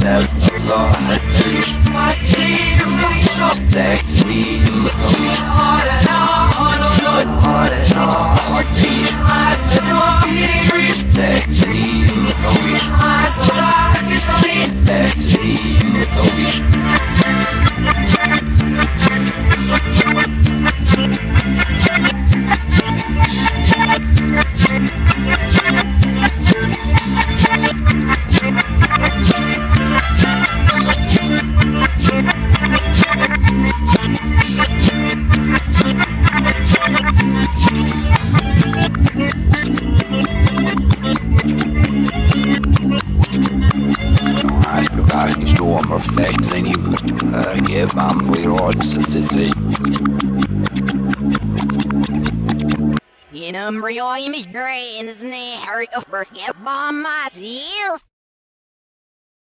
That's all I'm dreams to do. next week. Look out, die storm of flex in him. Give am for your odds, sissy. In umbrella image drains, and hurry over, get bomb myself.